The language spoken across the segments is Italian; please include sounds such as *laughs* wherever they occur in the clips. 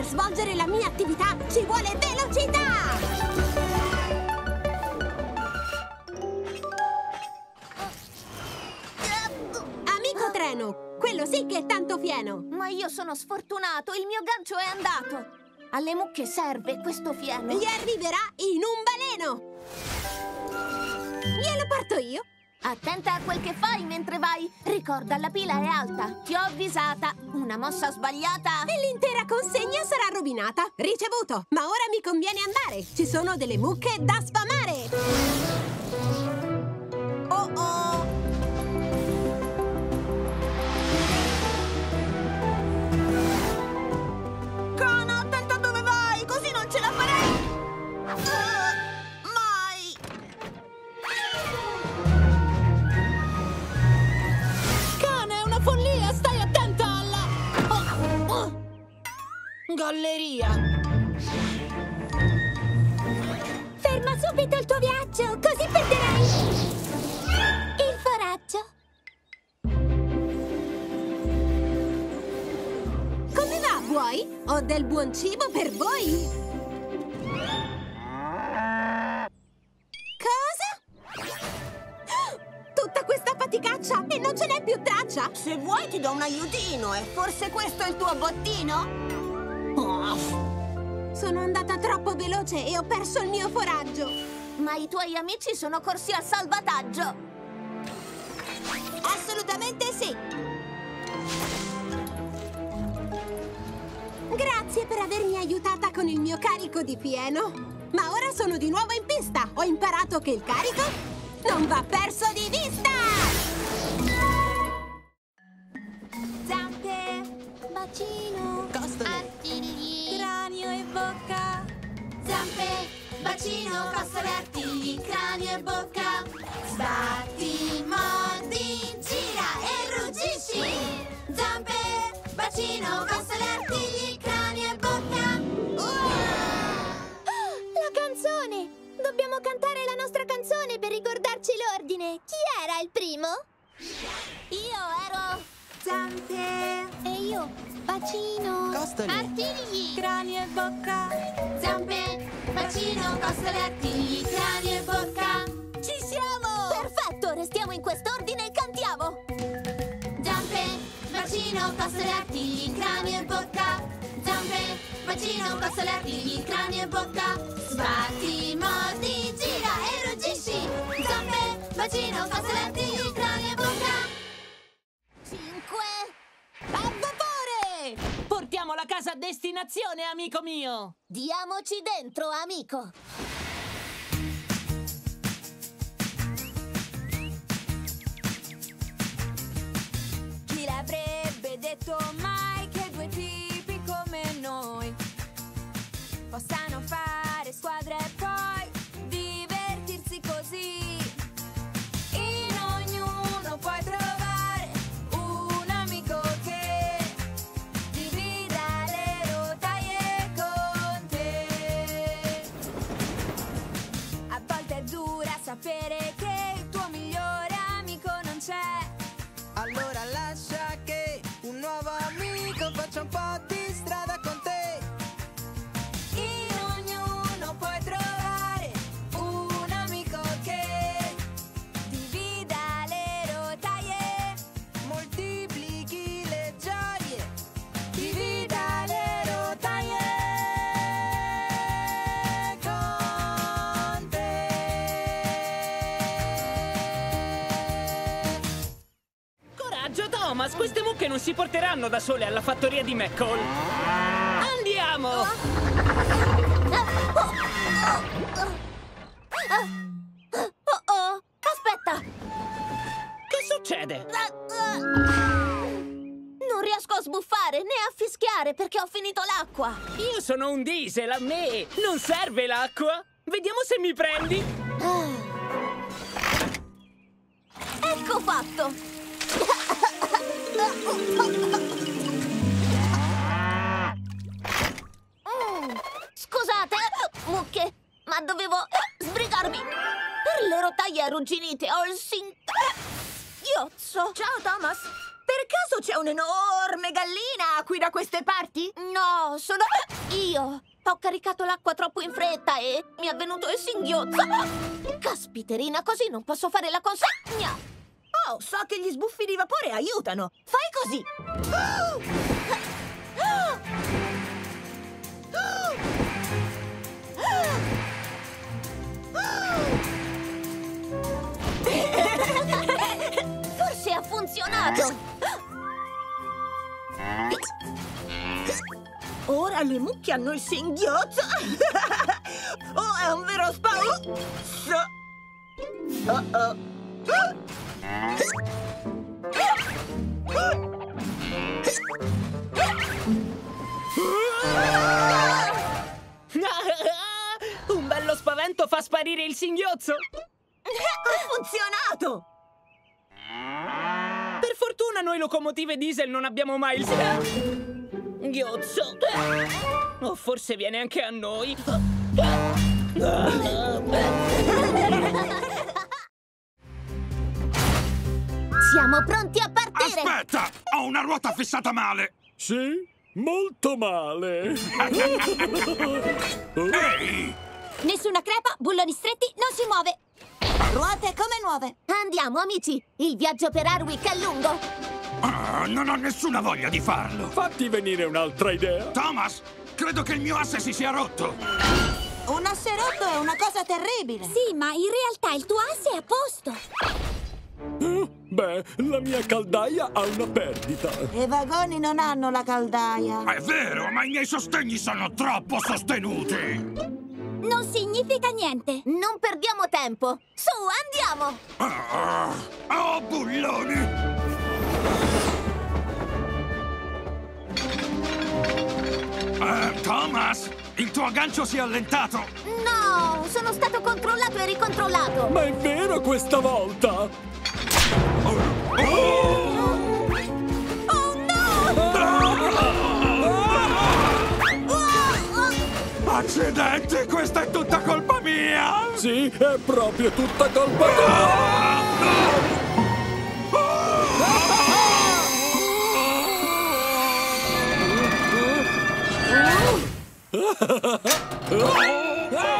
Per svolgere la mia attività ci vuole velocità! Amico treno, quello sì che è tanto fieno! Ma io sono sfortunato, il mio gancio è andato. Alle mucche serve questo fieno. Gli arriverà in un baleno! Glielo porto io! Attenta a quel che fai mentre vai. Ricorda, la pila è alta. Ti ho avvisata. Una mossa sbagliata. E l'intera consegna sarà rovinata. Ricevuto! Ma ora mi conviene andare. Ci sono delle mucche da sfamare! Oh oh! Cona, attenta dove vai, così non ce la farei. Galleria! Ferma subito il tuo viaggio, così perderai il foraggio. Come va, vuoi? Ho del buon cibo per voi. Cosa? Tutta questa faticaccia e non ce n'è più traccia. Se vuoi ti do un aiutino e forse questo è il tuo bottino? Sono andata troppo veloce e ho perso il mio foraggio. Ma i tuoi amici sono corsi al salvataggio. Assolutamente sì. Grazie per avermi aiutata con il mio carico di fieno. Ma ora sono di nuovo in pista. Ho imparato che il carico non va perso di vista. Zampe, bacino, bocca. Zampe, bacino, costole, artigli, cranio e bocca. Sbatti, mordi, gira e ruggisci. Zampe, bacino, costole, artigli, cranio e bocca. La canzone! Dobbiamo cantare la nostra canzone per ricordarci l'ordine. Chi era il primo? Io ero... Zampe. E io? Bacino. Costole. Artigli. Cranio e bocca. Zampe. Bacino, costole, artigli, cranio e bocca. Ci siamo! Perfetto, restiamo in quest'ordine e cantiamo. Zampe. Bacino, costole, artigli, cranio e bocca. Zampe. Bacino, costole, artigli, cranio e bocca. Sbatti, mordi, gira e ruggisci. Zampe. Bacino, costole, artigli, cranio e bocca. Portiamo la casa a destinazione, amico mio! Diamoci dentro, amico. Chi l'avrebbe detto mai che due tipi come noi possano fare Thomas! Queste mucche non si porteranno da sole alla fattoria di McCall! Andiamo! Oh oh, aspetta! Che succede? Ah, ah. Non riesco a sbuffare né a fischiare perché ho finito l'acqua. Io sono un diesel, a me non serve l'acqua! Vediamo se mi prendi! Ecco fatto! Mm, Scusate, mucche, ma dovevo sbrigarmi. Per le rotaie arrugginite ho il sin... Ghiozzo. Ciao Thomas! Per caso c'è un'enorme gallina qui da queste parti? No, sono io. Ho caricato l'acqua troppo in fretta e mi è venuto il singhiozzo. Caspiterina, così non posso fare la consegna. Oh, so che gli sbuffi di vapore aiutano. Fai così. Forse ha funzionato. Ora le mucche hanno il singhiozzo. *laughs* oh, è un vero spao. Oh oh. *laughs* Un bello spavento fa sparire il singhiozzo! Ha funzionato! Per fortuna noi locomotive diesel non abbiamo mai il singhiozzo! O forse viene anche a noi! Siamo pronti a partire. Aspetta! Ho una ruota fissata male! Sì? Molto male. *laughs* Ehi! Nessuna crepa, bulloni stretti, non si muove. Ruote come nuove. Andiamo, amici. Il viaggio per Harwick è lungo. Ah, non ho nessuna voglia di farlo! Fatti venire un'altra idea. Thomas! Credo che il mio asse si sia rotto! Un asse rotto è una cosa terribile. Sì, ma in realtà il tuo asse è a posto. Eh? Beh, la mia caldaia ha una perdita. I vagoni non hanno la caldaia. È vero, ma i miei sostegni sono troppo sostenuti! Non significa niente. Non perdiamo tempo. Su, andiamo. Ah, oh, bulloni! Eh, Thomas! Il tuo aggancio si è allentato! No, sono stato controllato e ricontrollato. Ma è vero questa volta? Accidenti, questa è tutta colpa mia! Sì, è proprio tutta colpa tua. Credevo *laughs*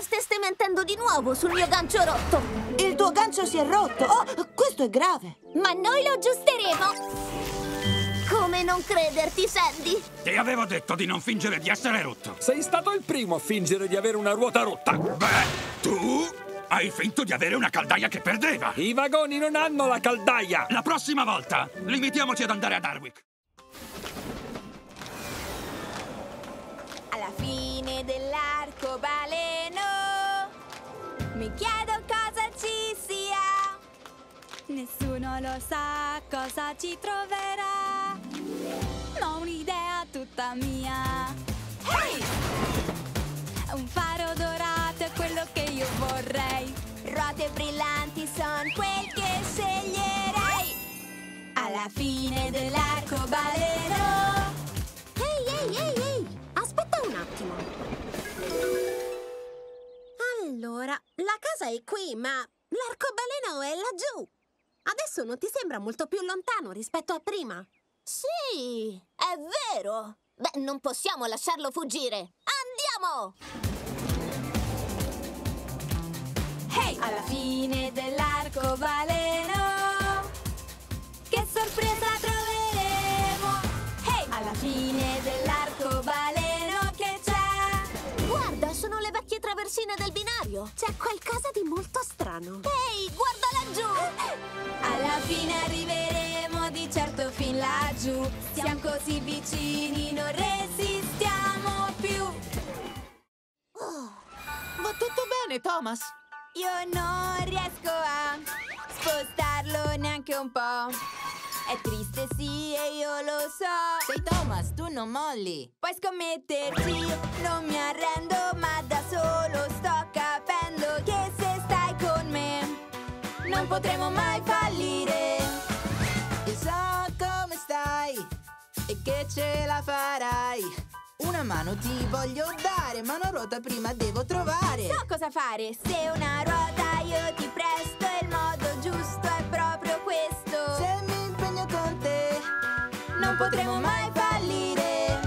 steste mentendo di nuovo sul mio gancio rotto. Il tuo gancio si è rotto. Oh, questo è grave. Ma noi lo aggiusteremo. Come non crederti, Sandy? Ti avevo detto di non fingere di essere rotto! Sei stato il primo a fingere di avere una ruota rotta. Beh, tu hai finto di avere una caldaia che perdeva! I vagoni non hanno la caldaia. La prossima volta limitiamoci ad andare ad Harwick! Fine dell'arcobaleno mi chiedo cosa ci sia. Nessuno lo sa cosa ci troverà. Ma un'idea tutta mia. Hey! Un faro dorato è quello che io vorrei. Ruote brillanti son quel che sceglierei. Alla fine dell'arcobaleno. Ehi, ehi, ehi, ehi! Un attimo. Allora, la casa è qui, ma l'arcobaleno è laggiù. Adesso non ti sembra molto più lontano rispetto a prima? Sì, è vero. Beh, non possiamo lasciarlo fuggire. Andiamo! Hey! Alla fine dell'arcobaleno Che sorpresa troveremo Hey! Alla fine dell'arcobaleno sono le vecchie traversine del binario. C'è qualcosa di molto strano. Ehi, guarda laggiù! Alla fine arriveremo di certo fin laggiù Siamo così vicini, non resistiamo più Va tutto bene, Thomas! Io non riesco a spostarlo neanche un po' È triste sì e io lo so Sei Thomas, tu non molli. Puoi scommetterci, non mi arrendo, ma da solo sto capendo che se stai con me non potremo mai fallire. Io so come stai e che ce la farai. Una mano ti voglio dare, ma una ruota prima devo trovare. So cosa fare! Se una ruota io ti presto, il modo potremo mai fallire.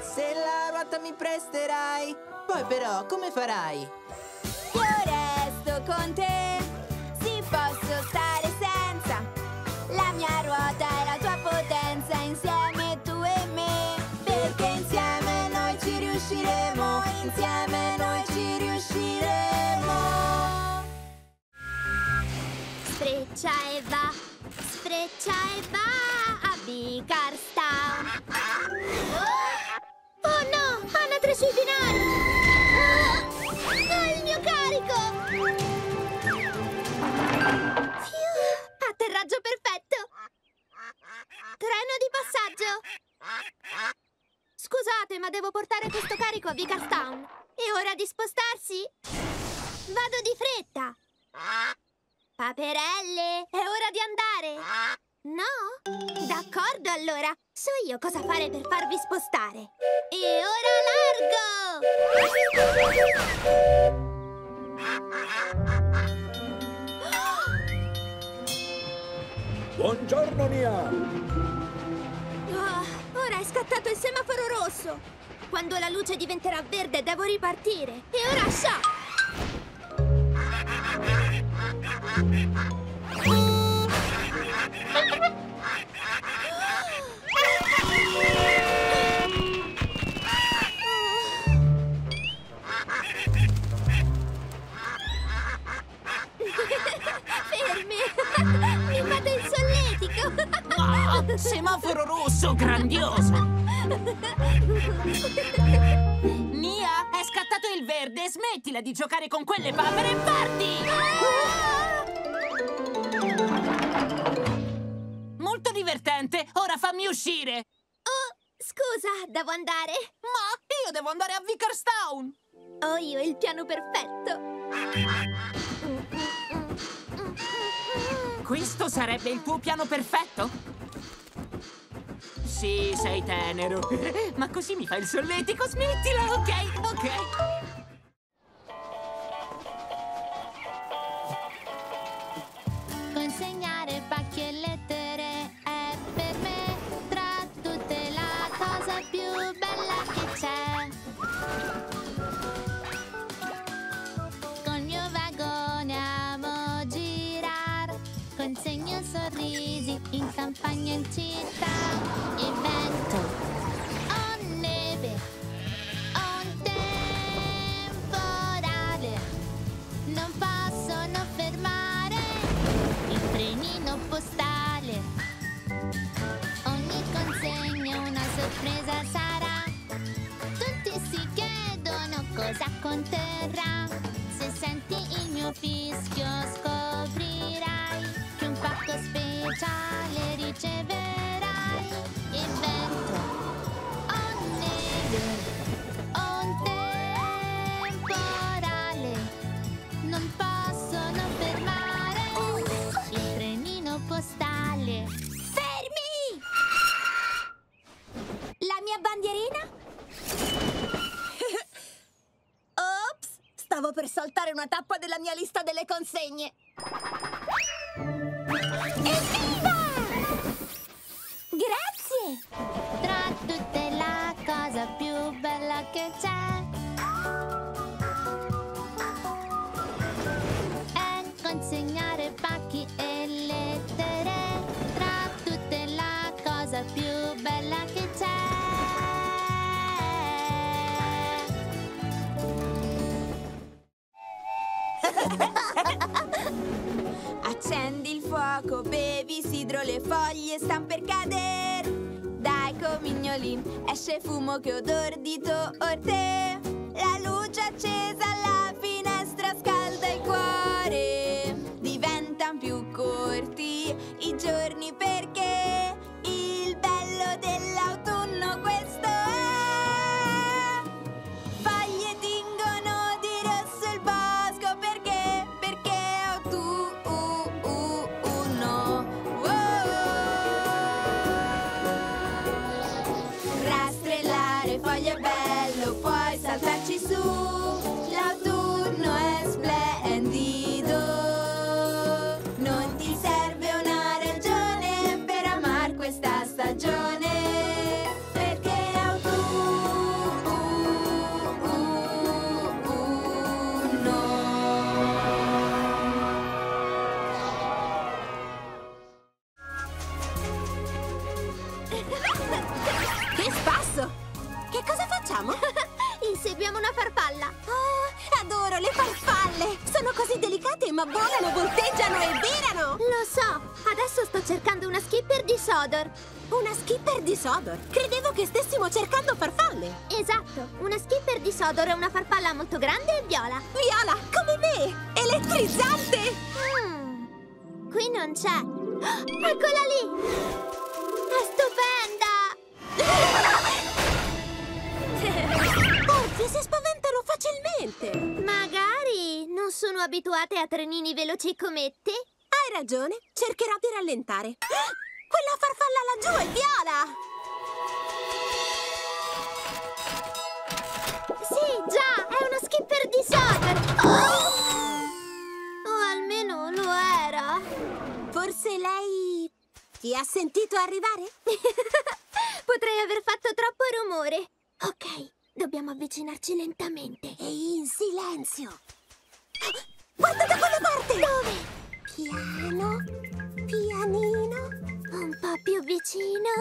Se la ruota mi presterai, poi però come farai? Io resto con te, sì posso stare senza. La mia ruota è la tua potenza, insieme tu e me. Perché insieme noi ci riusciremo, insieme noi ci riusciremo. Sfreccia e va, sfreccia e va sui binari! Ah, il mio carico! Fiu, atterraggio perfetto! Treno di passaggio! Scusate, ma devo portare questo carico a Vicarstown. È ora di spostarsi? Vado di fretta! Paperelle, è ora di andare! No? D'accordo allora, so io cosa fare per farvi spostare. E ora largo! Buongiorno, Nia! Ah, ora è scattato il semaforo rosso! Quando la luce diventerà verde devo ripartire. E ora so! Ah, semaforo rosso, grandioso! Mia, è scattato il verde! Smettila di giocare con quelle papere e parti! Molto divertente! Ora fammi uscire! Oh, scusa, devo andare. Ma io devo andare a Vicarstown! Ho io il piano perfetto. Questo sarebbe il tuo piano perfetto? Sì, sei tenero. *laughs* Ma così mi fai il solletico, smettila, ok? Ok. In città. Il vento, ho neve, ho un temporale, non possono fermare il trenino postale. Ogni consegna una sorpresa sarà. Tutti si chiedono cosa conterrà. Una tappa della mia lista delle consegne. Evviva! Le foglie stan per cader. Dai comignolin, esce fumo che odor di torte. Galleggiano e virano! Lo so, adesso sto cercando una skipper di Sodor. Una skipper di Sodor! Credevo che stessimo cercando farfalle! Esatto, una skipper di Sodor è una farfalla molto grande e viola. Viola, come me! Elettrizzante! Mm, qui non c'è. *gasps* Eccola lì! È stupenda! *laughs* sono abituate a trenini veloci come te. Hai ragione, cercherò di rallentare. *gasps* Quella farfalla laggiù è viola! Sì, già, è una skipper di Sodor. O almeno lo era. Forse lei ti ha sentito arrivare? *laughs* Potrei aver fatto troppo rumore. Ok, dobbiamo avvicinarci lentamente. E in silenzio. Guarda da quella parte! Dove? Piano, pianino. Un po' più vicino.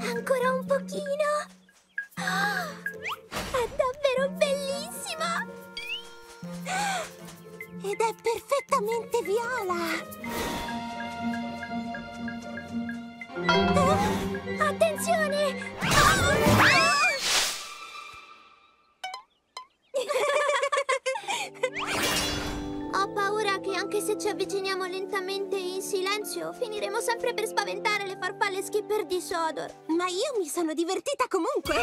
Ancora un pochino. Ah, È davvero bellissima. Ed è perfettamente viola. Ah, Attenzione! Ah! *laughs* Ho paura che anche se ci avviciniamo lentamente e in silenzio, finiremo sempre per spaventare le farfalle skipper di Sodor. Ma io mi sono divertita comunque.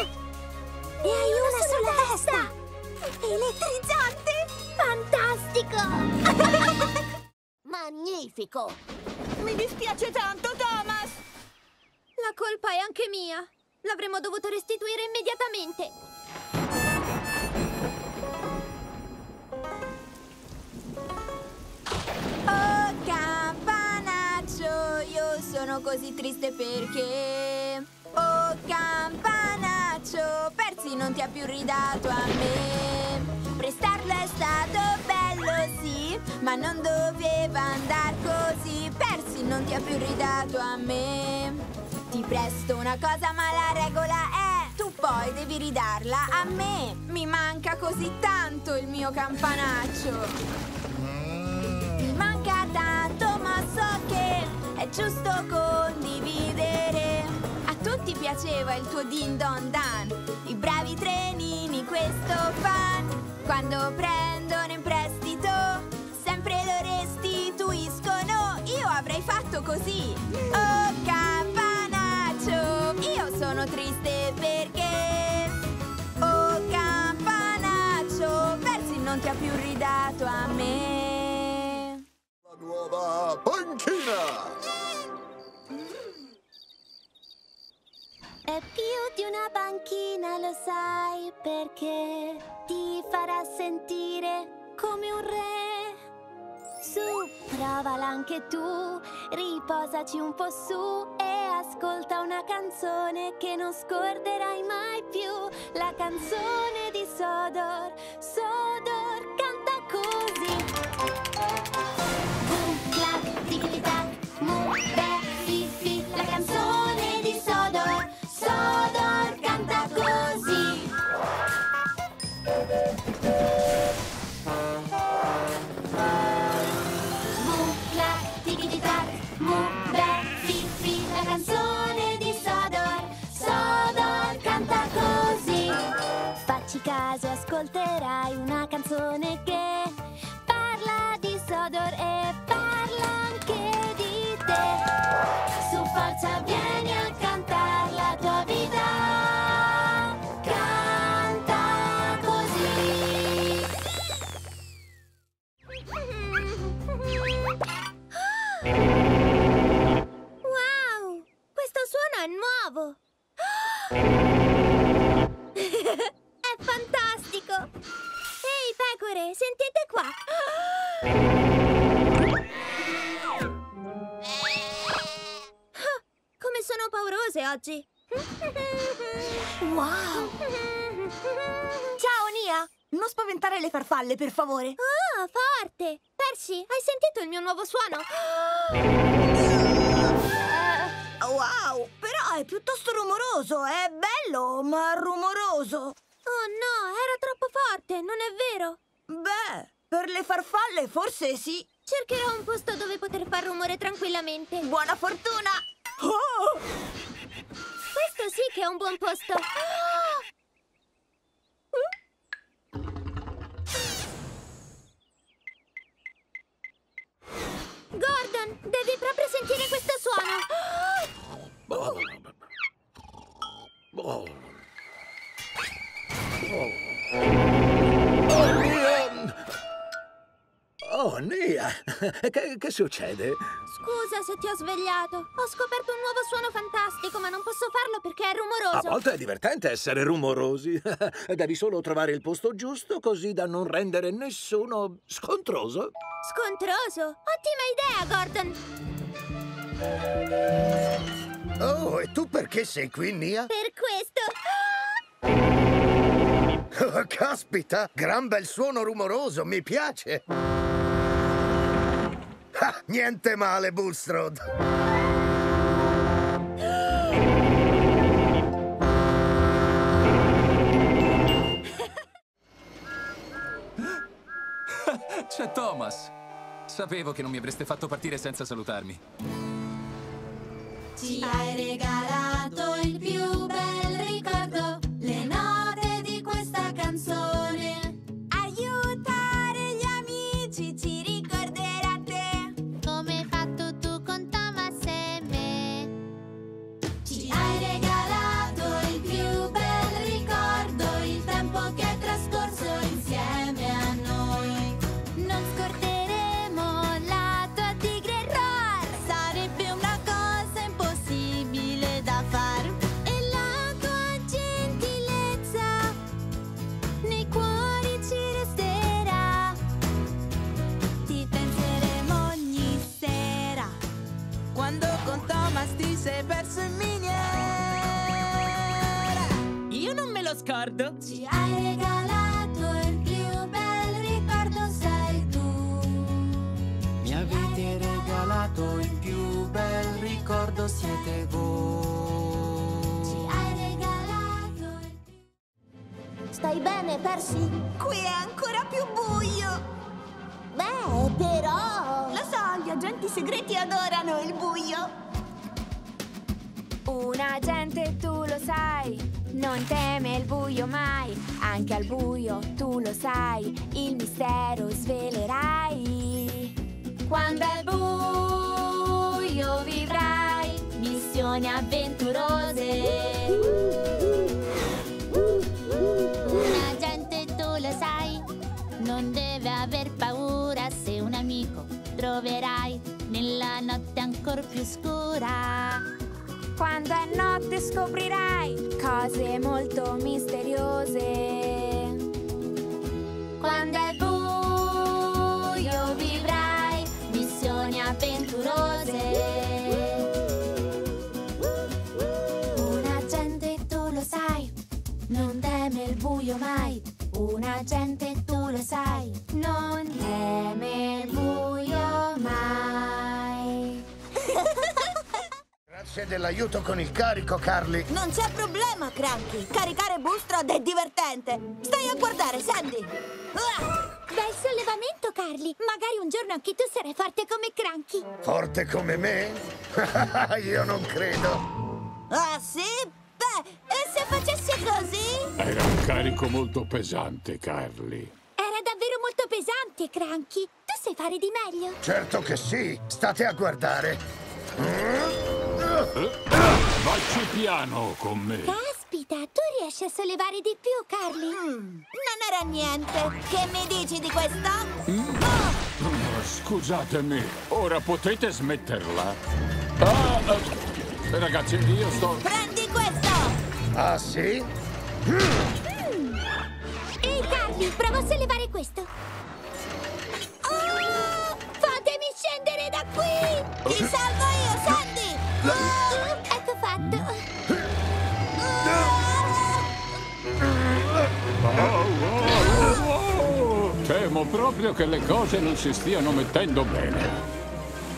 E hai una sulla testa. Elettrizzante. Fantastico! *laughs* Magnifico! Mi dispiace tanto, Thomas! La colpa è anche mia. L'avremmo dovuto restituire immediatamente. Sono così triste perché Oh campanaccio, Percy non ti ha più ridato a me. Prestarlo è stato bello sì, ma non doveva andar così. Percy non ti ha più ridato a me. Ti presto una cosa ma la regola è Tu poi devi ridarla a me. Mi manca così tanto il mio campanaccio è giusto condividere. A tutti piaceva il tuo din don dan, i bravi trenini, questo fan. Quando prendono in prestito, sempre lo restituiscono. Io avrei fatto così. Oh, campanaccio, io sono triste perché. Oh, campanaccio, Percy non ti ha più ridato a me. Nuova panchina! È più di una banchina, lo sai, perché ti farà sentire come un re. Su, provala anche tu, riposaci un po' su e ascolta una canzone che non scorderai mai più. La canzone di Sodor, Sodor canta così. Ascolterai una canzone che nuovo! è fantastico! Ehi, pecore, sentite qua! Come sono paurose oggi! Wow! Ciao, Nia! Non spaventare le farfalle, per favore! Oh, forte! Percy, hai sentito il mio nuovo suono? Wow! Però è piuttosto rumoroso! È bello, ma rumoroso! Oh no, era troppo forte, non è vero? Beh, per le farfalle forse sì. Cercherò un posto dove poter far rumore tranquillamente. Buona fortuna! Oh! Questo sì che è un buon posto. Gordon, devi proprio sentire questo suono. Oh, Oh, Nia! *laughs* Che, che succede? Scusa se ti ho svegliato. Ho scoperto un nuovo suono fantastico, ma non posso farlo perché è A rumoroso. volte è divertente essere rumorosi. *laughs* Devi solo trovare il posto giusto così da non rendere nessuno scontroso. Scontroso. Ottima idea, Gordon. Oh, e tu perché sei qui, Nia? Per questo. *laughs* Oh, caspita, gran bel suono rumoroso, mi piace. Ah, niente male, Bulstrode. *laughs* C'è Thomas. Sapevo che non mi avreste fatto partire senza salutarmi. Ci hai regalato il Ci hai regalato il più bel ricordo, sei tu. Mi avete regalato il più bel ricordo, siete voi. Ci hai regalato il Stai bene, Percy? Qui è ancora più buio. Beh, però. Lo so, gli agenti segreti adorano il buio. Un agente tu lo sai, non mai, anche al buio tu lo sai, il mistero svelerai. Quando è buio vivrai missioni avventurose. Un agente tu lo sai, non deve aver paura se un amico troverai nella notte ancora più scura. Quando è notte scoprirai cose molto misteriose. Quando è buio vivrai missioni avventurose. Un agente tu lo sai, non teme il buio mai. Un agente tu lo sai, non teme il buio mai. Grazie dell'aiuto con il carico, Carly. Non c'è problema, Cranky. Caricare Bulstrode è divertente. Stai a guardare, Sandy. Ah! Bel sollevamento, Carly. Magari un giorno anche tu sarai forte come Cranky. Forte come me? *laughs* Io non credo. Ah, sì? Beh, e se facessi così? Era un carico molto pesante, Carly. Era davvero molto pesante, Cranky. Tu sai fare di meglio. Certo che sì. State a guardare. Facci piano con me. Caspita, tu riesci a sollevare di più, Carly. Non era niente. Che mi dici di questa? Scusatemi, ora potete smetterla? Ah, eh, ragazzi, io sto... Prendi questo! Ah, sì? Ehi, Carly, prova a sollevare questo. Oh, fatemi scendere da qui! Ti Temo proprio che le cose non si stiano mettendo bene.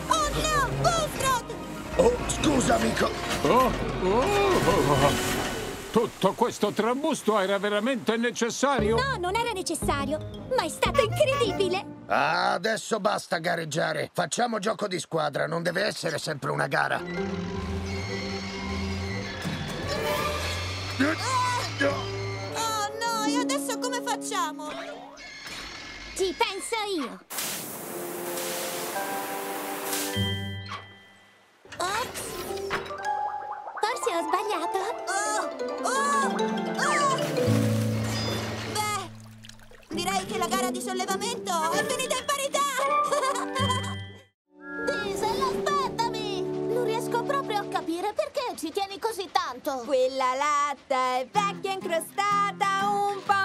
Oh no, Bulstrode! Oh, scusa, amico. Oh, oh, oh. Tutto questo trambusto era veramente necessario? No, non era necessario, ma è stato incredibile. Ah, adesso basta gareggiare. Facciamo gioco di squadra, non deve essere sempre una gara. Oh no, e adesso come facciamo? Ci penso io. Ops. Forse ho sbagliato. Oh! Oh! Oh! Beh, direi che la gara di sollevamento è finita in parità! *laughs* Diesel, aspettami! Non riesco proprio a capire perché ci tieni così tanto. Quella latta è vecchia e incrostata, un po'.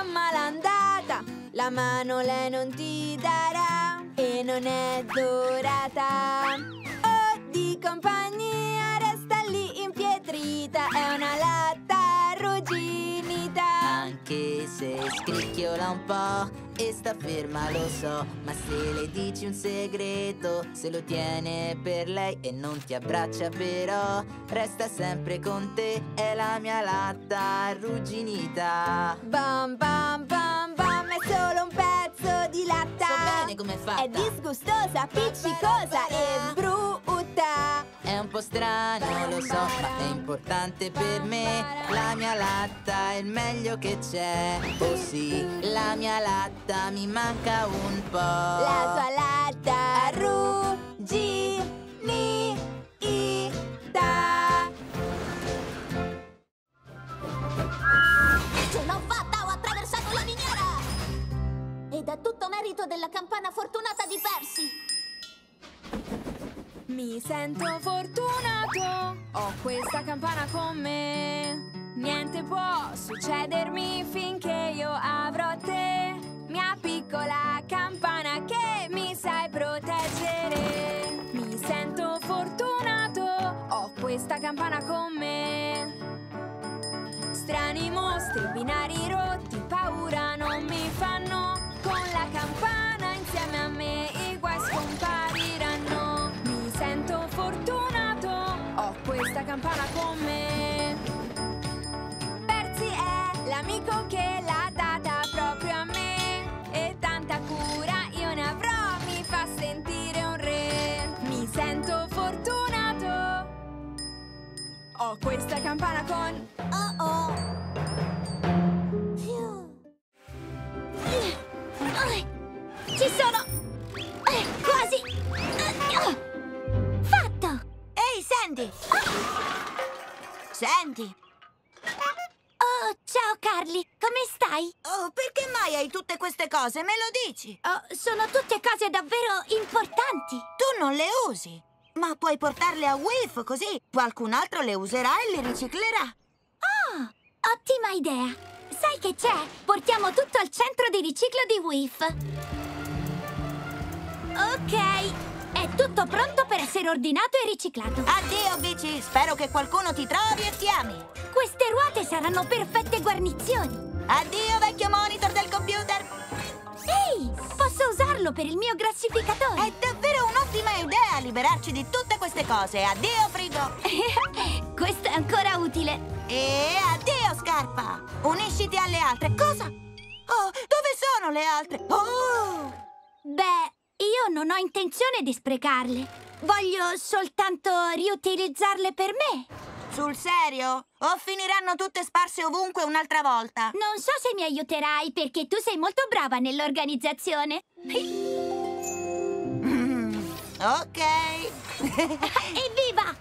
La mano lei non ti darà e non è dorata. Oh, di compagnia resta lì impietrita, è una latta arrugginita. Anche se scricchiola un po' e sta ferma lo so Ma se le dici un segreto Se lo tiene per lei e non ti abbraccia però Resta sempre con te, è la mia latta arrugginita. Bam bam bam bam, è solo un pezzo di latta. So bene com'è fatta. È disgustosa, appiccicosa e brutta. È un po' strano, lo so, ma è importante per me La mia latta è il meglio che c'è Oh sì, la mia latta mi manca un po' La tua latta arrugginita. Ce Ed è tutto merito della campana fortunata di Percy. Mi sento fortunato, ho questa campana con me. Niente può succedermi finché io avrò te. Mia piccola campana che mi sai proteggere. Mi sento fortunato, ho questa campana con me. Strani mostri, binari rotti, paura non mi fanno. Campana con me. Percy è l'amico che l'ha data proprio a me. E tanta cura io ne avrò, mi fa sentire un re. Mi sento fortunato. Ho questa campana con dici? Oh, sono tutte cose davvero importanti. Tu non le usi, ma puoi portarle a Wilf così qualcun altro le userà e le riciclerà. Oh, ottima idea. Sai che c'è? Portiamo tutto al centro di riciclo di WIF. Ok, è tutto pronto per essere ordinato e riciclato. Addio, bici! Spero che qualcuno ti trovi e ti ami. Queste ruote saranno perfette guarnizioni. Addio, vecchio monitor del computer! Ehi, posso usarlo per il mio grassificatore. È davvero un'ottima idea liberarci di tutte queste cose. Addio, frigo! *laughs* Questo è ancora utile. E addio, scarpa! Unisciti alle altre. Cosa? Oh, dove sono le altre? Oh! Beh, io non ho intenzione di sprecarle. Voglio soltanto riutilizzarle per me. Sul serio? O finiranno tutte sparse ovunque un'altra volta? Non so se mi aiuterai perché tu sei molto brava nell'organizzazione. Mm, ok. *laughs* Evviva!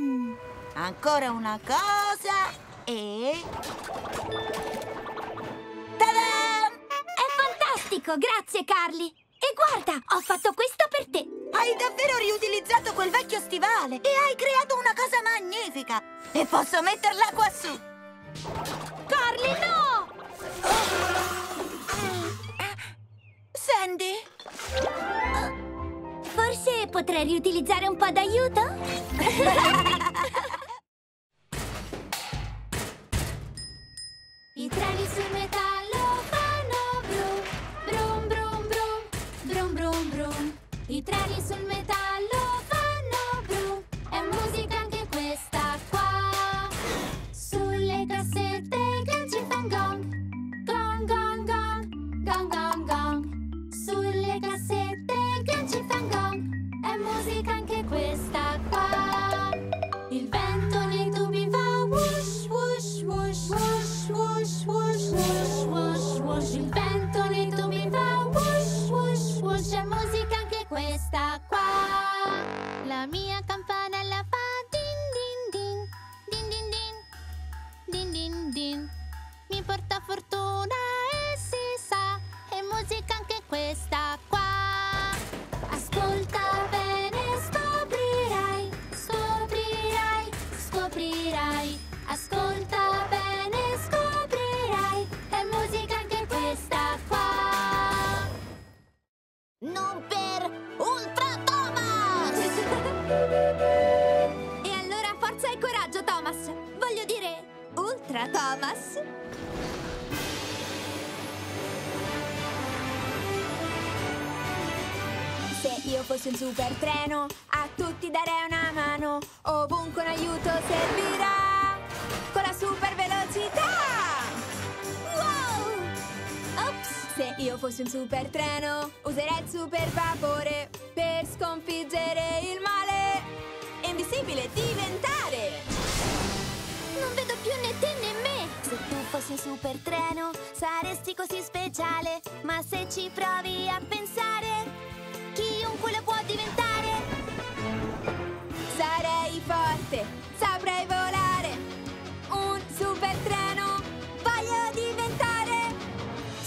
Mm, ancora una cosa e... Ta-da! È fantastico, grazie Carly. E guarda, ho fatto questo per te. Hai davvero riutilizzato quel vecchio stivale e hai creato una cosa magnifica. E posso metterla qua su. Carly, no! Sandy? Forse potrei riutilizzare un po' d'aiuto? *laughs* così speciale. Ma se ci provi a pensare, chiunque lo può diventare. Sarei forte, saprei volare. Un super treno, voglio diventare.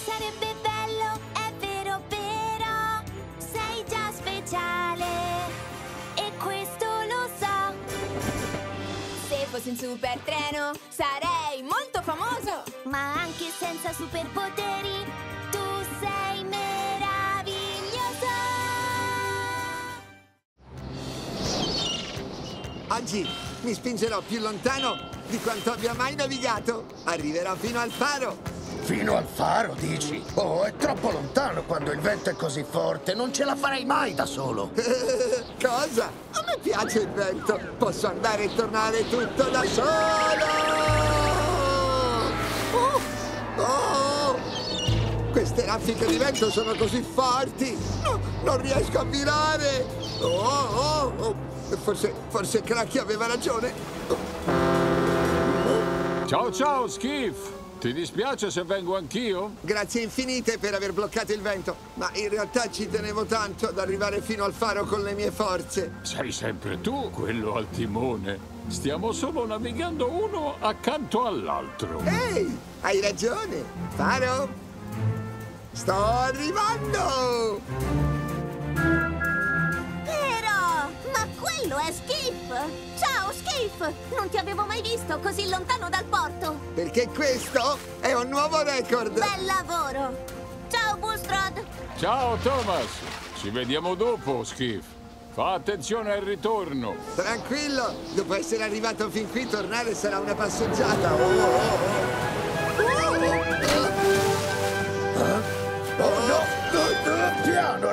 Sarebbe bello, è vero, però sei già speciale. E questo lo so. Se fossi un super treno, sarei molto famoso. Ma anche senza superpoteri, tu sei meraviglioso. Oggi mi spingerò più lontano di quanto abbia mai navigato. Arriverò fino al faro. Fino al faro, dici? Oh, è troppo lontano quando il vento è così forte. Non ce la farei mai da solo. *laughs* Cosa? A me piace il vento. Posso andare e tornare tutto da solo. Queste raffiche di vento sono così forti. No, non riesco a virare. Oh, oh, oh. Forse, forse Cracky aveva ragione. Ciao ciao, Skiff! Ti dispiace se vengo anch'io? Grazie infinite per aver bloccato il vento, ma in realtà ci tenevo tanto ad arrivare fino al faro con le mie forze. Sei sempre tu quello al timone. Stiamo solo navigando uno accanto all'altro. Ehi, hai ragione. Faro, sto arrivando! Però, ma quello è Skiff! Ciao, Skiff! Non ti avevo mai visto così lontano dal porto! Perché questo è un nuovo record! Bel lavoro! Ciao, Bulstrode! Ciao Thomas! Ci vediamo dopo, Skiff. Fa attenzione al ritorno. Tranquillo, dopo essere arrivato fin qui, tornare sarà una passeggiata. Oh, oh, oh.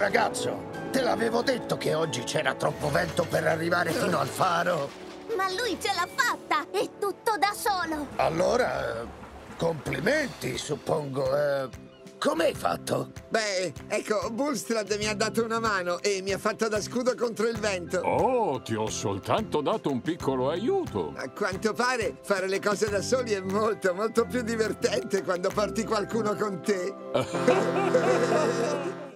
Ragazzo! Te l'avevo detto che oggi c'era troppo vento per arrivare fino al faro. Ma lui ce l'ha fatta! È tutto da solo! Allora, complimenti, suppongo. Eh, come hai fatto? Beh, ecco, Bulstrad mi ha dato una mano e mi ha fatto da scudo contro il vento. Oh, ti ho soltanto dato un piccolo aiuto. A quanto pare, fare le cose da soli è molto, molto più divertente quando porti qualcuno con te. *laughs*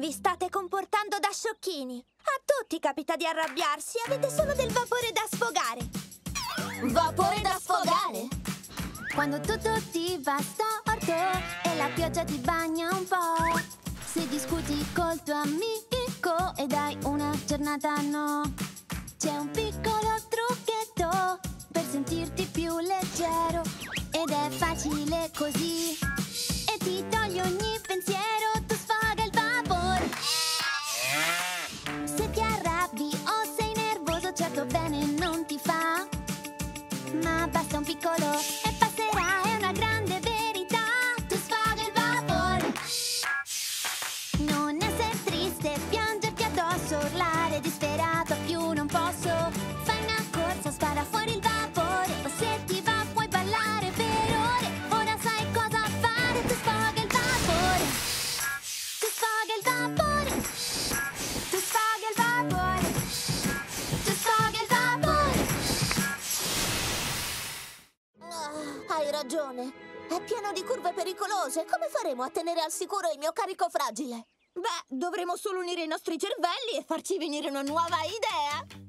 Vi state comportando da sciocchini. A tutti capita di arrabbiarsi. Avete solo del vapore da sfogare. Vapore da sfogare? Quando tutto ti va storto e la pioggia ti bagna un po'. Se discuti col tuo amico e dai una giornata no. C'è un piccolo trucchetto per sentirti più leggero. Ed è facile così. E ti toglie ogni pensiero, basta ragione. È pieno di curve pericolose. Come faremo a tenere al sicuro il mio carico fragile? Beh, dovremo solo unire i nostri cervelli e farci venire una nuova idea.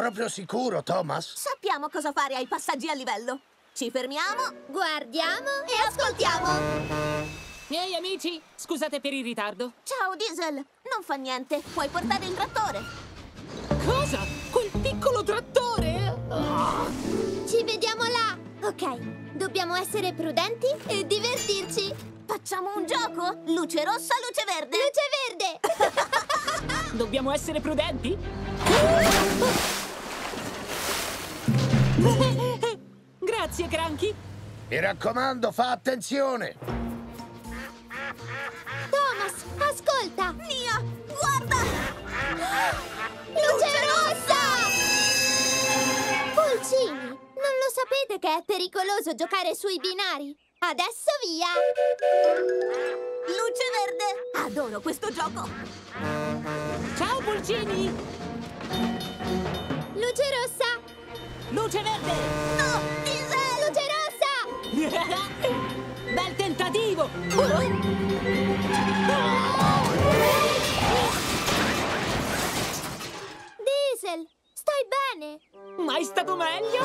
Proprio sicuro, Thomas? Sappiamo cosa fare ai passaggi a livello. Ci fermiamo, guardiamo e ascoltiamo. Miei amici, scusate per il ritardo. Ciao Diesel, non fa niente, puoi portare il trattore. Cosa? Quel piccolo trattore? Ci vediamo là. Ok, dobbiamo essere prudenti e divertirci. Facciamo un gioco? Luce rossa, luce verde. Luce verde. *laughs* Dobbiamo essere prudenti? *laughs* Grazie, Cranky. Mi raccomando, fa attenzione! Thomas, ascolta. Mia, guarda. *gasps* Luce rossa. Pulcini, non lo sapete che è pericoloso giocare sui binari? Adesso via. Luce verde. Adoro questo gioco. Ciao, Pulcini. Luce rossa. Luce verde. No, Diesel. Luce rossa. *laughs* Bel tentativo. Diesel, stai bene? Mai stato meglio?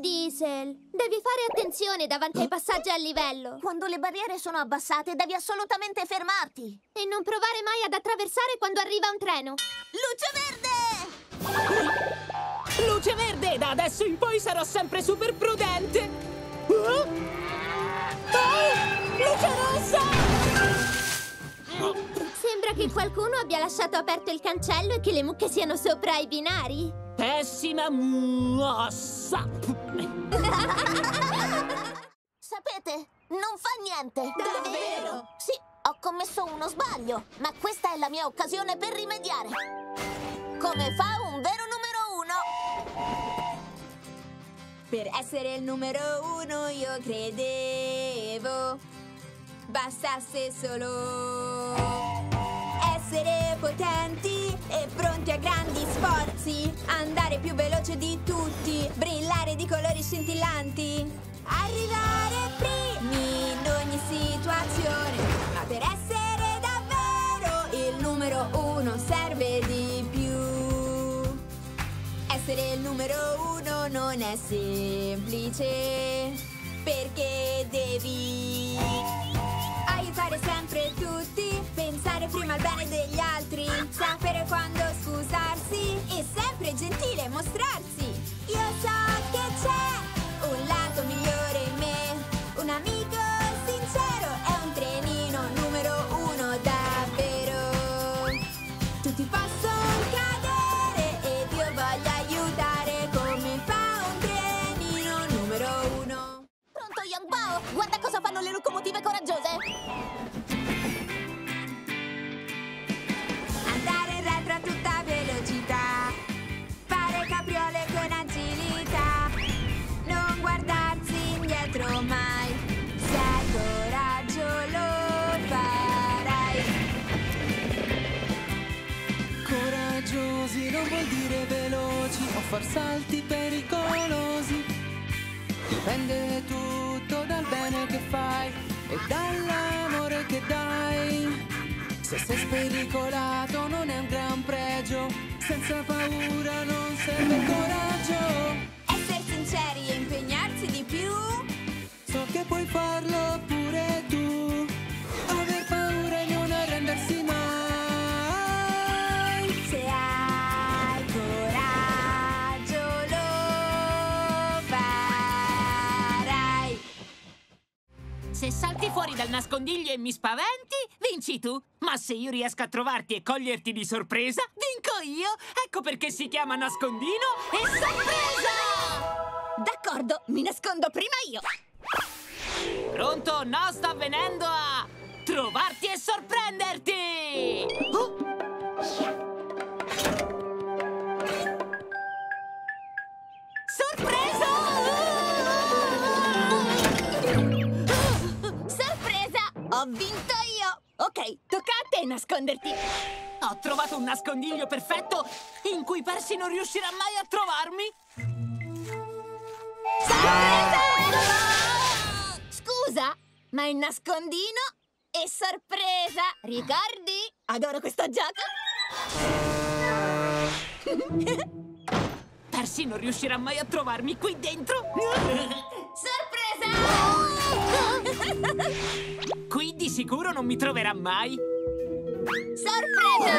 Diesel, devi fare attenzione davanti ai passaggi a livello. Quando le barriere sono abbassate devi assolutamente fermarti. E non provare mai ad attraversare quando arriva un treno. Luce verde! *laughs* Luce verde! Da adesso in poi sarò sempre super prudente! Oh! Oh! Luce rossa! Sembra che qualcuno abbia lasciato aperto il cancello e che le mucche siano sopra i binari. Pessima mossa! *laughs* Sapete, non fa niente. Davvero? Sì, ho commesso uno sbaglio, ma questa è la mia occasione per rimediare. Come fa un vero Per essere il numero uno io credevo bastasse solo essere potenti e pronti a grandi sforzi, andare più veloce di tutti, brillare di colori scintillanti, arrivare primi in ogni situazione, ma per essere davvero il numero uno serve di. Essere il numero uno non è semplice perché devi aiutare sempre tutti, pensare prima al bene degli altri, sapere quando scusarsi e sempre gentile mostrarsi. Io so che c'è sei spericolato non è un gran pregio, senza paura non serve coraggio. Essere sinceri e impegnarsi di più che puoi farlo pure tu. Aver paura e non arrendersi mai. Se hai coraggio lo farai. Se salti fuori dal nascondiglio e mi spaventi, vinci tu. Ma se io riesco a trovarti e coglierti di sorpresa, vinco io. Ecco perché si chiama nascondino e sorpresa! D'accordo, mi nascondo prima io. Pronto? No, sto avvenendo a trovarti e sorprenderti! Sorpresa! Ho vinto io! Ok, tocca a te nasconderti. Ho trovato un nascondiglio perfetto in cui Percy non riuscirà mai a trovarmi. Scusa, ma il nascondino è sorpresa, ricordi? Adoro questo gioco. *laughs* Percy non riuscirà mai a trovarmi qui dentro. *laughs* Sorpresa! *laughs* Qui sicuro non mi troverà mai. Sorpresa!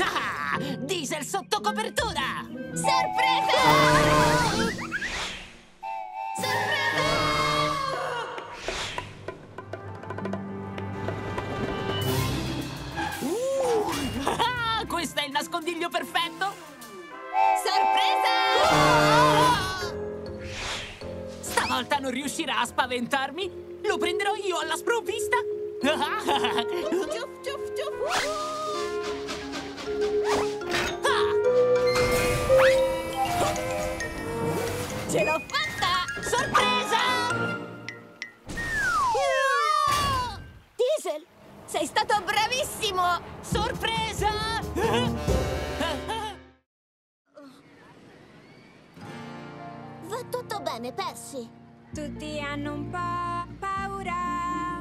Ah, Diesel sotto copertura! Sorpresa! *laughs* Ah, questo è il nascondiglio perfetto! Sorpresa! Stavolta non riuscirà a spaventarmi! Lo prenderò io alla sprovvista! Ce l'ho fatta! Sorpresa! Diesel, sei stato bravissimo! Sorpresa! Va tutto bene, Percy? Tutti hanno un po' paura.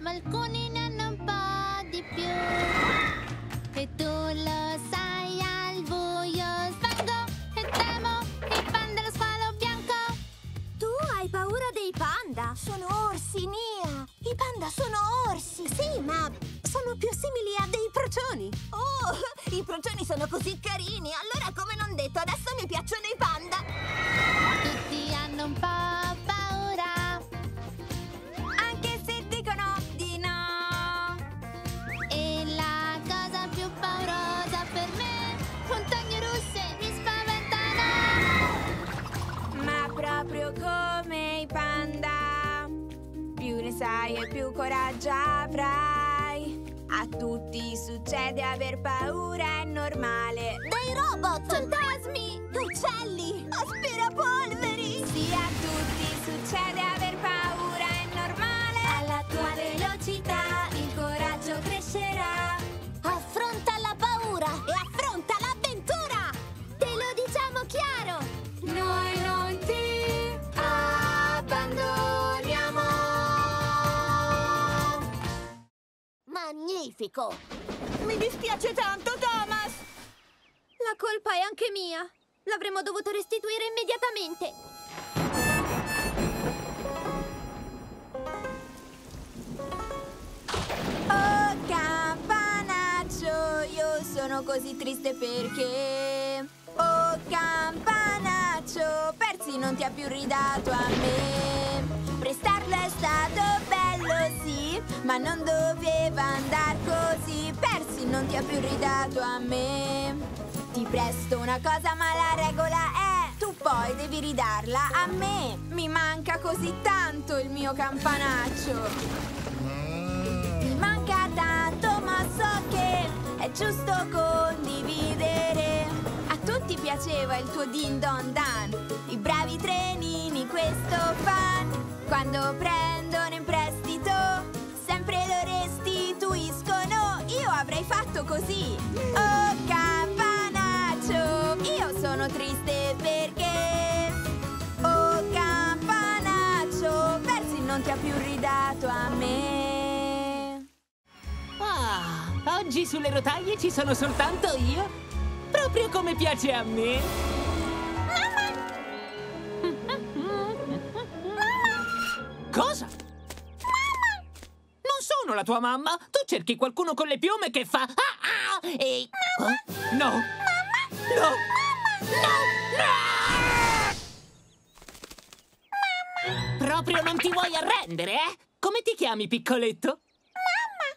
Ma alcuni ne hanno un po' di più. E tu lo sai, al buio svango e temo i panda lo squalo bianco. Tu hai paura dei panda? Sono orsi, Nia! I panda sono orsi! Sì, ma sono più simili a dei procioni. Oh, i procioni sono così carini! Allora, come non detto, adesso mi piacciono i panda! Tutti hanno un po' sai e più coraggio avrai. A tutti succede aver paura, è normale. Dei robot! Fantasmi! Uccelli! Aspirapolveri! Sì, a tutti succede Magnifico! Mi dispiace tanto, Thomas! La colpa è anche mia. L'avremmo dovuto restituire immediatamente. Oh campanaccio, io sono così triste perché Oh campanaccio, Percy non ti ha più ridato a me Prestarlo è stato bello sì, ma non doveva andar così. Percy non ti ha più ridato a me. Ti presto una cosa ma la regola è Tu poi devi ridarla a me. Mi manca così tanto il mio campanaccio. Mi manca tanto, ma so che è giusto condividere. A tutti piaceva il tuo din don dan, i bravi trenini, questo fan. Quando prendono in prestito, sempre lo restituiscono. Io avrei fatto così. Oh campanaccio, io sono triste perché. Oh campanaccio, Percy non ti ha più ridato a me. Ah, oggi sulle rotaie ci sono soltanto io? Proprio come piace a me. La tua mamma! Tu cerchi qualcuno con le piume che fa... Ah, ah, e... Eh? No! No! Proprio non ti vuoi arrendere, eh? Come ti chiami, piccoletto? Mamma!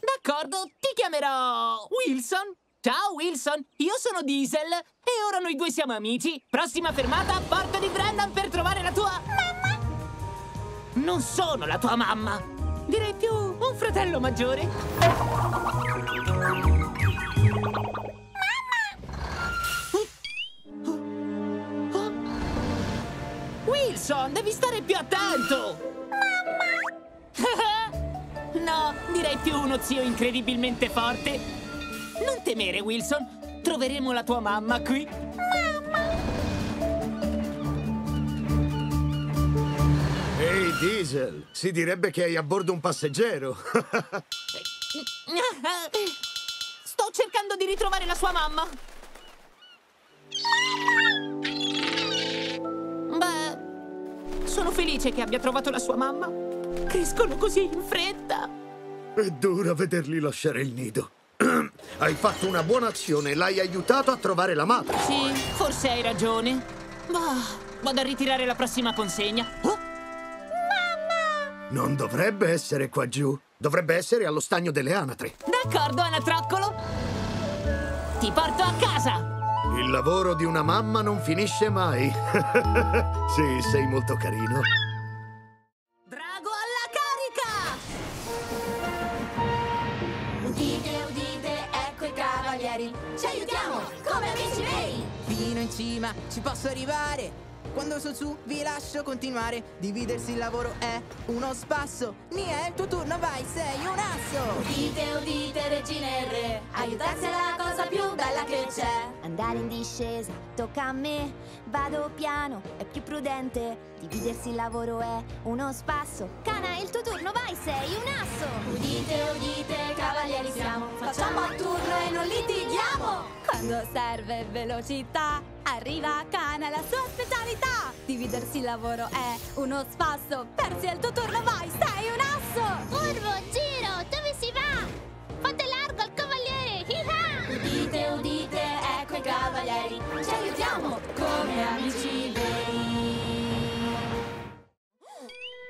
D'accordo, ti chiamerò Wilson. Ciao, Wilson. Io sono Diesel e ora noi due siamo amici. Prossima fermata, Porta di Brennan per trovare la tua... Mamma! Non sono la tua mamma. Direi più un fratello maggiore. Wilson, devi stare più attento! Mamma! *laughs* no, direi più uno zio incredibilmente forte. Non temere, Wilson. Troveremo la tua mamma qui. Ehi, Diesel, si direbbe che hai a bordo un passeggero. *laughs* Sto cercando di ritrovare la sua mamma. Beh, sono felice che abbia trovato la sua mamma. Crescono così in fretta. È dura vederli lasciare il nido. *clears throat* Hai fatto una buona azione, l'hai aiutato a trovare la madre. Sì, forse hai ragione. Bah, vado a ritirare la prossima consegna. Oh, Non dovrebbe essere qua giù. Dovrebbe essere allo stagno delle anatre. d'accordo, Anatroccolo. Ti porto a casa. Il lavoro di una mamma non finisce mai. *laughs* sì, sei molto carino. Drago alla carica! Udite, udite, ecco i cavalieri. Ci aiutiamo, come amici veri. Fino in cima ci posso arrivare. Quando sono su vi lascio continuare. Dividersi il lavoro è uno spasso. Nia, è il tuo turno, vai, sei un asso. Udite, udite, regine e re. Aiutarsi è la cosa più bella che c'è. Andare in discesa, tocca a me. Vado piano, è più prudente. Dividersi il lavoro è uno spasso. Cana, è il tuo turno, vai, sei un asso. Udite, udite, cavalieri siamo. Facciamo a turno e non litighiamo. Quando serve velocità, arriva Cana la sua specialità. Dividersi il lavoro è uno spasso. Persi il tuo turno, vai, sei un asso. Curvo, giro, dove si va? Fate largo al cavaliere, hi Udite, udite, ecco i cavalieri. Ci aiutiamo come amici veri.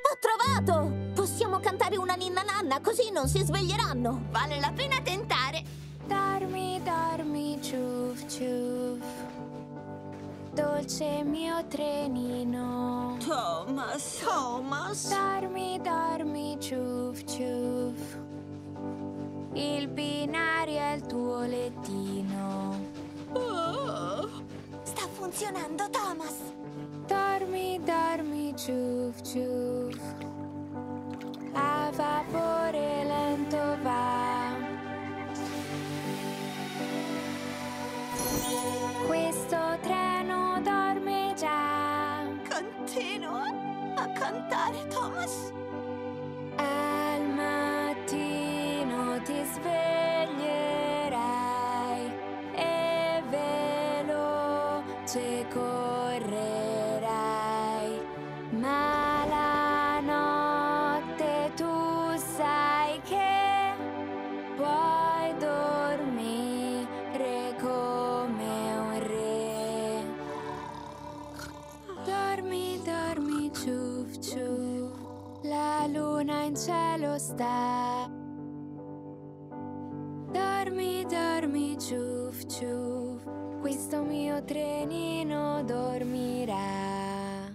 Ho trovato! Possiamo cantare una ninna nanna, così non si sveglieranno. Vale la pena tentare. Dormi, dormi, ciuf, ciuf. Dolce mio trenino. Thomas, Thomas. Dormi, dormi, ciuf, ciuf. Il binario è il tuo lettino. Sta funzionando, Thomas. Dormi, dormi, ciuf, ciuf. A vapore lento va. Questo treno dorme già. Continua a cantare, Thomas. Al mattino ti sveglierai e veloce correrai. Cielo sta. Dormi, dormi, ciuf, ciuf. Questo mio trenino dormirà.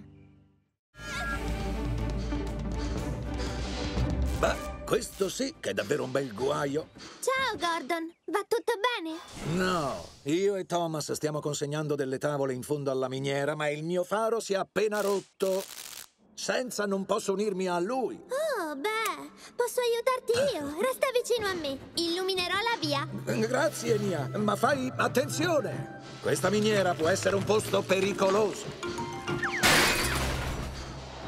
Beh, questo sì che è davvero un bel guaio. Ciao, Gordon. Va tutto bene? No, io e Thomas stiamo consegnando delle tavole in fondo alla miniera, ma il mio faro si è appena rotto. Senza non posso unirmi a lui. Oh, beh, posso aiutarti io. Resta vicino a me. Illuminerò la via. Grazie, Nia, ma fai attenzione. Questa miniera può essere un posto pericoloso.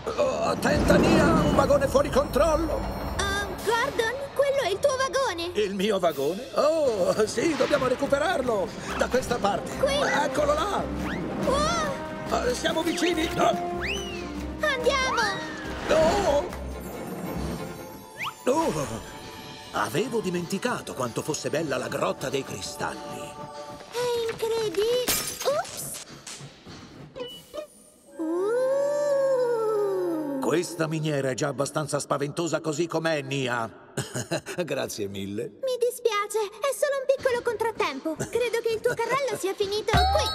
Oh, attenta, Nia, un vagone fuori controllo. Oh, Gordon, quello è il tuo vagone. Il mio vagone? Oh, sì, dobbiamo recuperarlo. Da questa parte. Qui. Eccolo là. Wow, Ah, Siamo vicini. No. andiamo. Oh, avevo dimenticato quanto fosse bella la grotta dei cristalli. È incredibile! Ups! Uh. Questa miniera è già abbastanza spaventosa così com'è, Nia. *laughs* Grazie mille. Mi dispiace, è solo un piccolo contrattempo. Credo che il tuo carrello sia finito qui.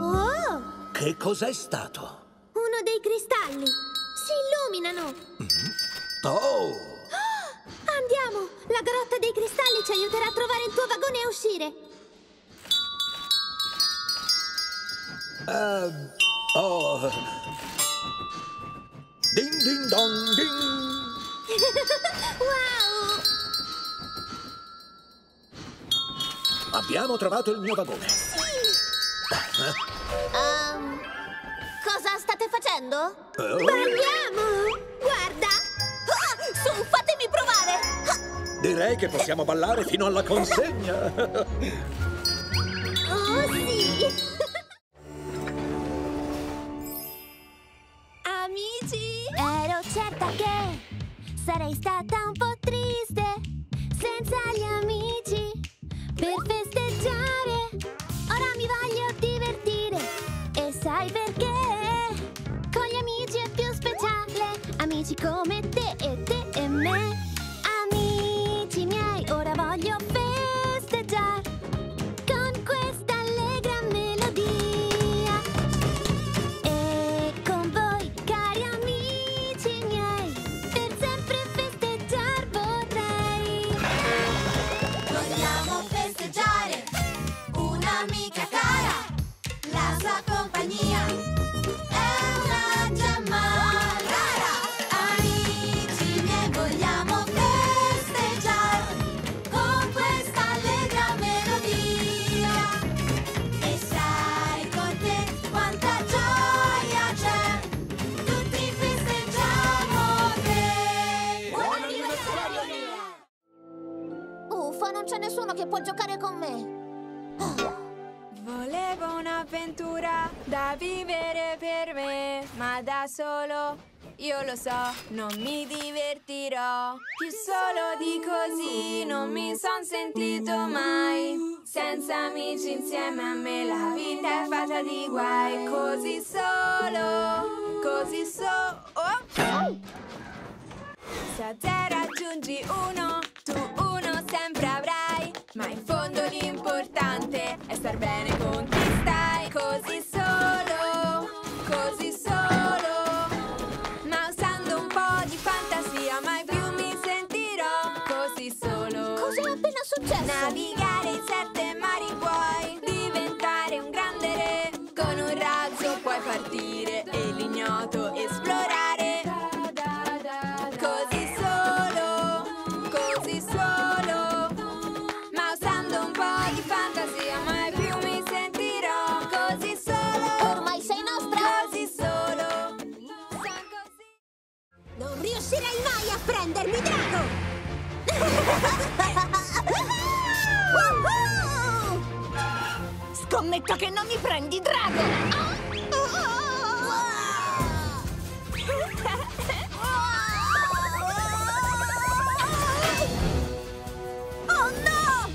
Oh, Che cos'è stato? uno dei cristalli. Si illuminano. Oh! Andiamo! La grotta dei cristalli ci aiuterà a trovare il tuo vagone e uscire. Ehm, oh. Ding ding dong ding. *laughs* wow! Abbiamo trovato il mio vagone. Ehm, cosa state facendo? Oh. Balliamo! Guarda! Su, fatemi provare! Direi che possiamo ballare fino alla consegna. Oh, sì! Amici! Ero certa che sarei stata sentito mai. Senza amici insieme a me la vita è fatta di guai. Così solo, così solo. Se a zero aggiungi uno, tu uno sempre avrai. Ma in fondo l'importante è star bene Navigare in sette mari puoi diventare un grande re. Con un razzo puoi partire e l'ignoto esplorare. Così solo, così solo. Ma usando un po' di fantasia, mai più mi sentirò così solo. Ormai sei nostra! Così solo. Non riuscirei mai a prendermi Drago! Scommetto che non mi prendi drago! Oh no!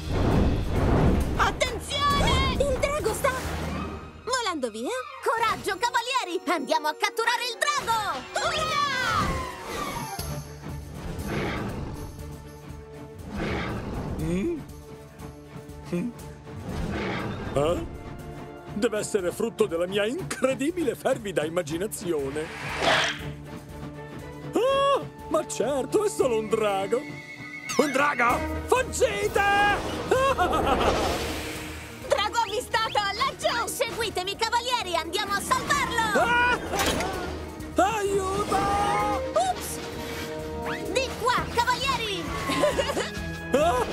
Attenzione! Il drago sta volando via. Coraggio, cavalieri! Andiamo a catturare il drago! Deve essere frutto della mia incredibile fervida immaginazione. Ah, ma certo, è solo un drago. Un drago? Fuggite! *laughs* Drago avvistato laggiù! Seguitemi, cavalieri! Andiamo a salvarlo! Ah! Aiuto! Ups! Di qua, cavalieri! *laughs* Ah!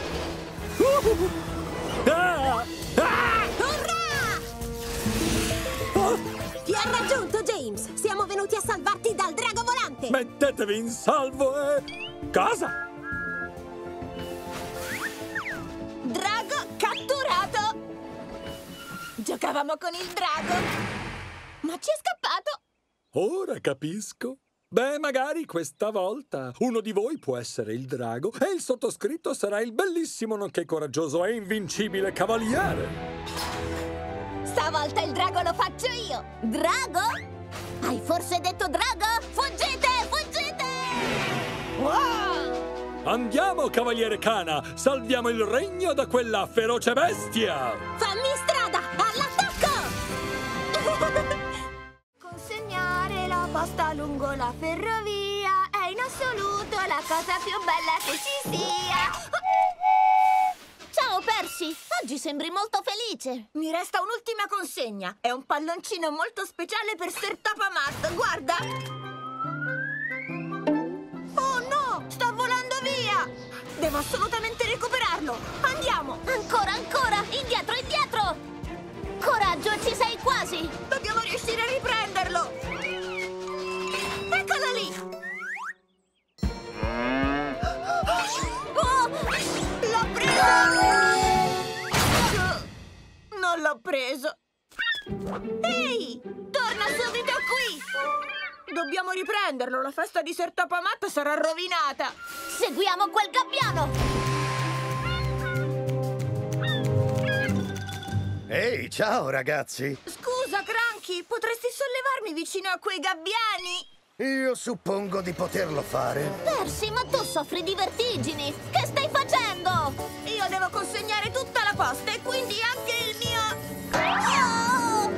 Uh! Ah! Ha raggiunto, James! Siamo venuti a salvarti dal drago volante! Mettetevi in salvo e... Cosa? Drago catturato! Giocavamo con il drago! Ma ci è scappato! Ora capisco. Beh, magari questa volta uno di voi può essere il drago e il sottoscritto sarà il bellissimo nonché coraggioso e invincibile cavaliere. Stavolta il drago lo faccio io! Drago? Hai forse detto drago? Fuggite! Fuggite! Wow! Andiamo, cavaliere Cana! Salviamo il regno da quella feroce bestia! Fammi strada! All'attacco! *laughs* Consegnare la posta lungo la ferrovia è in assoluto la cosa più bella che ci sia. Ciao Percy, oggi sembri molto felice. Mi resta un'ultima consegna. È un palloncino molto speciale per Sir Tapamat. Guarda! Oh no! Sta volando via! Devo assolutamente recuperarlo! Andiamo! Ancora, ancora! Indietro, indietro! Coraggio, ci sei quasi! Dobbiamo riuscire a riprenderlo! Eccolo lì! Oh! L'ho preso! Non l'ho preso! Ehi! Torna subito qui! Dobbiamo riprenderlo! La festa di Sertopamat sarà rovinata! Seguiamo quel gabbiano! Ehi, ciao ragazzi! Scusa, Cranky, potresti sollevarmi vicino a quei gabbiani? Io suppongo di poterlo fare. Percy, ma tu soffri di vertigini! Che stai facendo? Io devo consegnare tutta la posta e quindi anche il mio... Oh!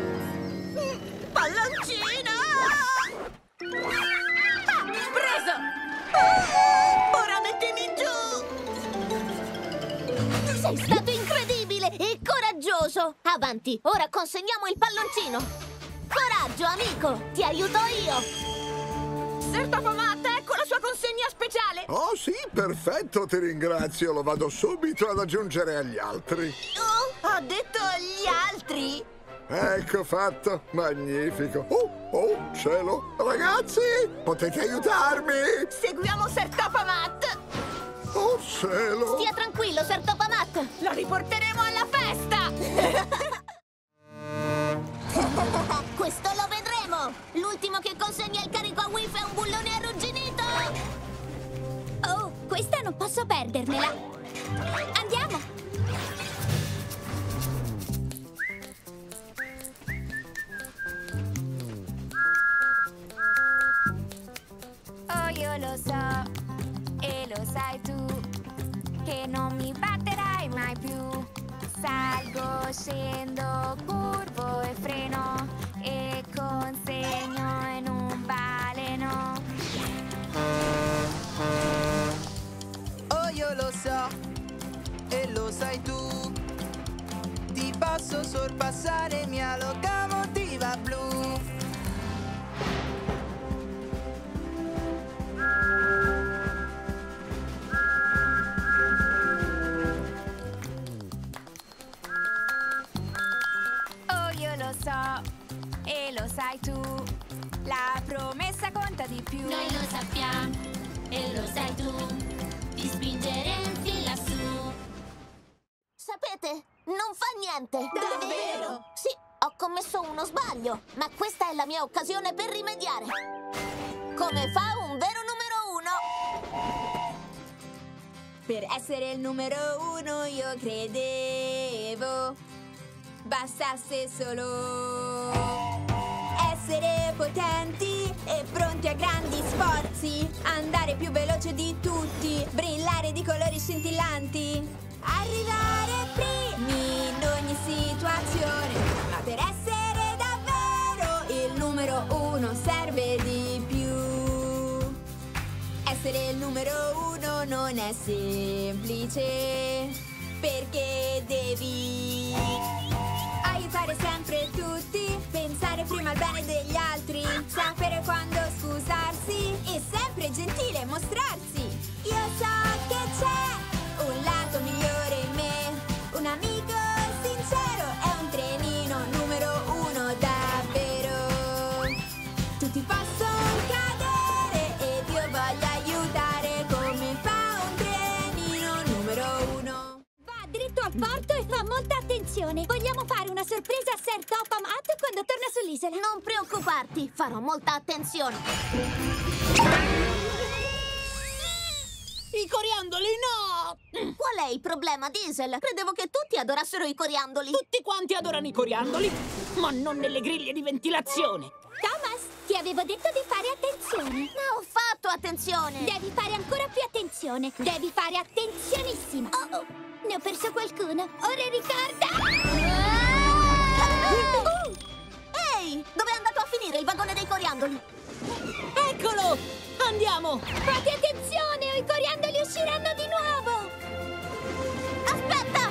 Palloncino! Ah, preso! Ora mettimi giù! Sei stato incredibile e coraggioso! Avanti, ora consegniamo il palloncino! Coraggio, amico! Ti aiuto io! Sertopamat, ecco la sua consegna speciale! Oh sì, perfetto, ti ringrazio. Lo vado subito ad aggiungere agli altri. Oh, ha detto gli altri? Ecco fatto, magnifico. Oh, oh, cielo. Ragazzi, potete aiutarmi? Seguiamo Sertopamat! Oh, cielo. Stia tranquillo, Sertopamat! Lo riporteremo alla festa! *laughs* Questo lo vedremo! L'ultimo che consegna posso perdermela! Andiamo! Oh, io lo so, e lo sai tu, che non mi batterai mai più. Salgo, scendo, curvo e freno, e consegno Oh, io lo so, e lo sai tu. Ti posso sorpassare mia locomotiva blu. Oh, io lo so, e lo sai tu, la promessa conta di più. Noi lo sappiamo e lo sai tu. Ti spingeremo fin lassù. Sapete, non fa niente! Davvero? Sì, ho commesso uno sbaglio, ma questa è la mia occasione per rimediare. Come fa un vero numero uno? Per essere il numero uno io credevo bastasse solo essere potenti e pronti a grandi sforzi, andare più veloce di tutti, brillare di colori scintillanti, arrivare primi in ogni situazione, ma per essere davvero il numero uno serve di più. Essere il numero uno non è semplice perché devi aiutare sempre tutti, pensare prima al bene degli altri, sapere quando scusarsi e sempre gentile mostrarsi. Io so che c'è sorpresa a Sir Topamat quando torna sull'isola. Non preoccuparti, farò molta attenzione. I coriandoli no! Qual è il problema, Diesel? Credevo che tutti adorassero i coriandoli. Tutti quanti adorano i coriandoli, ma non nelle griglie di ventilazione. Thomas, ti avevo detto di fare attenzione. Ma ho fatto attenzione. Devi fare ancora più attenzione. Devi fare attenzionissimo. Oh, oh, ne ho perso qualcuno. Ora ricorda. Uh! Ehi, dove è andato a finire il vagone dei coriandoli? Eccolo! Andiamo! Fate attenzione o i coriandoli usciranno di nuovo. Aspetta!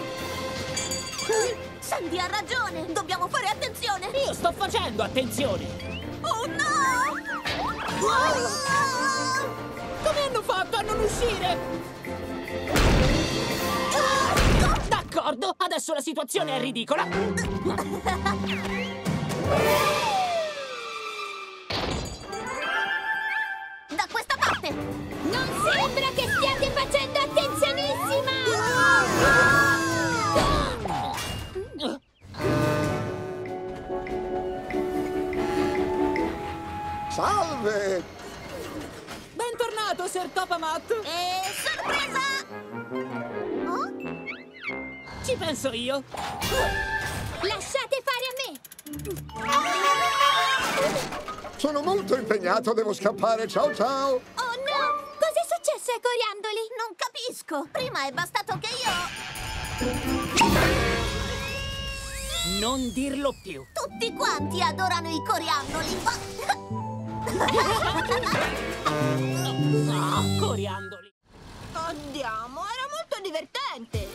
Sandy ha ragione. Dobbiamo fare attenzione. Io sto facendo attenzione! Oh no! Come hanno fatto a non uscire? D'accordo, adesso la situazione è ridicola. Da questa parte! Non sembra che stiate facendo attenzionissima. Salve! Bentornato, Sir Topamat! E Ci penso io! Lasciate fare a me. Sono molto impegnato, devo scappare. Ciao ciao! Oh no! Cos'è successo ai coriandoli? Non capisco. Prima è bastato che io... Non dirlo più! Tutti quanti adorano i coriandoli. *laughs* Ah, coriandoli! Andiamo, era molto divertente.